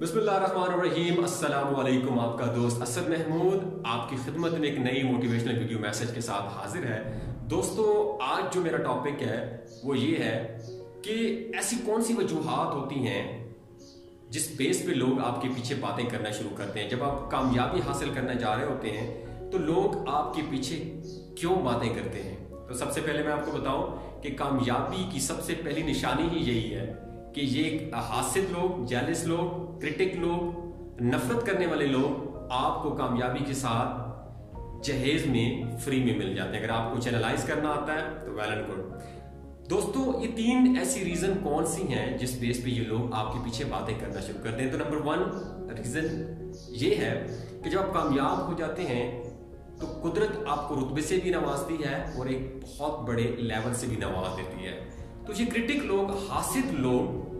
بسم اللہ الرحمن الرحیم، السلام علیکم آپ کا دوست اسد محمود۔ آپ کی خدمت میں ایک نئی موٹیویشنل ویڈیو میسج کے ساتھ حاضر ہے۔ دوستو، آج جو میرا ٹاپک ہے، وہ یہ ہے کہ ایسی کون سی وجوہات ہوتی ہیں جس بیس پہ لوگ آپ کے پیچھے باتیں کرنا شروع کرتے ہیں؟ جب آپ کامیابی حاصل کرنا جا رہے ہوتے ہیں، تو لوگ آپ کے پیچھے کیوں باتیں کرتے ہیں؟ تو سب سے پہلے میں آپ کو بتاؤں کہ کامیابی کی سب سے پہلی نشانی ہی یہی ہے کہ یہ حاصل لوگ جیلس لوگ، کرٹک لوگ، نفرت کرنے والے لوگ آپ کو کامیابی کے ساتھ جہیز میں فری میں مل جاتے ہیں۔ اگر آپ کو چینلائز کرنا آتا ہے تو ویل اینڈ گڈ دوستو، یہ تین ایسی ریزن کون سی ہیں جس بیس پہ یہ لوگ آپ کے پیچھے باتیں کرنا شروع کرتے ہیں تو نمبر ون ریزن یہ ہے کہ جب آپ کامیاب ہو جاتے ہیں تو قدرت آپ کو رتبے سے بھی نوازتی ہے اور ایک بہت بڑے لیول سے بھی نواز دیتی ہے۔ تو یہ کرٹک لوگ، حاسد لوگ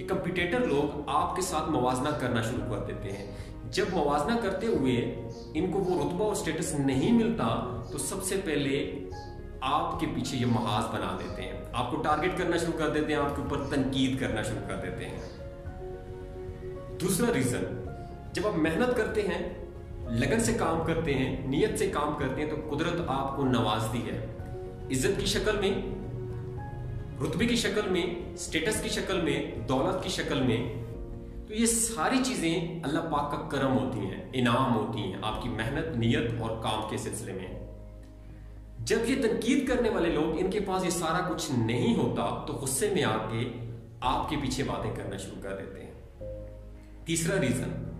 یہ کمپیٹیٹر لوگ آپ کے ساتھ موازنہ کرنا شروع کر دیتے ہیں۔ جب موازنہ کرتے ہوئے ان کو وہ رتبہ اور سٹیٹس نہیں ملتا، تو سب سے پہلے آپ کے پیچھے یہ محاذ بنا دیتے ہیں۔ آپ کو ٹارگٹ کرنا شروع کر دیتے ہیں، آپ کے اوپر تنقید کرنا شروع کر دیتے ہیں۔ دوسرا ریزن جب آپ محنت کرتے ہیں، لگن سے کام کرتے ہیں، نیت سے کام کرتے ہیں، تو قدرت آپ کو نوازتی ہے۔ عزت کی شکل میں رتبے کی شکل میں سٹیٹس کی شکل میں، دولت کی شکل میں، تو یہ ساری چیزیں اللہ پاک کا کرم ہوتی ہیں، انعام ہوتی ہیں، آپ کی محنت، نیت اور کام کے سلسلے میں۔ جب یہ تنقید کرنے والے لوگ ان کے پاس یہ سارا کچھ نہیں ہوتا، تو غصے میں آ کے آپ کے پیچھے باتیں کرنا شروع کر دیتے ہیں۔ تیسرا ریزن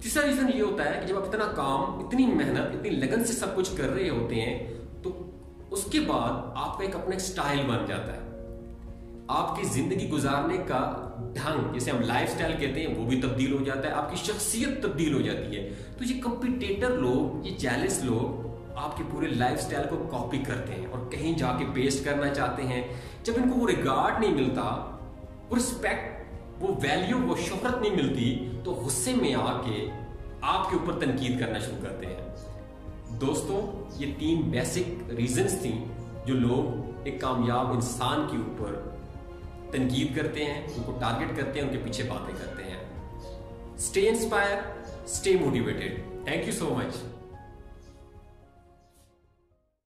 تیسرا ریزن یہ ہوتا ہے کہ جب آپ اتنا کام، اتنی محنت، اتنی لگن سے سب کچھ کر رہے ہوتے ہیں اس کے بعد آپ کا ایک اپنا سٹائل بن جاتا ہے۔ آپ کی زندگی گزارنے کا ڈھنگ، جسے ہم لائف سٹائل کہتے ہیں، وہ بھی تبدیل ہو جاتا ہے۔ آپ کی شخصیت تبدیل ہو جاتی ہے۔ تو یہ کمپیٹیٹر لوگ، یہ جیلس لوگ آپ کے پورے لائف سٹائل کو کاپی کرتے ہیں اور کہیں جا کے پیسٹ کرنا چاہتے ہیں۔ جب ان کو وہ ریگارڈ نہیں ملتا، وہ رسپیکٹ وہ ویلیو وہ شہرت نہیں ملتی، تو غصے میں آ کے آپ کے اوپر تنقید کرنا شروع کرتے ہیں۔ دوستوں، یہ تین بیسک ریزنز تھیں جو لوگ ایک کامیاب انسان کے اوپر تنقید کرتے ہیں، ان کو ٹارگٹ کرتے ہیں، ان کے پیچھے باتیں کرتے ہیں۔ Stay inspire stay motivated thank you so much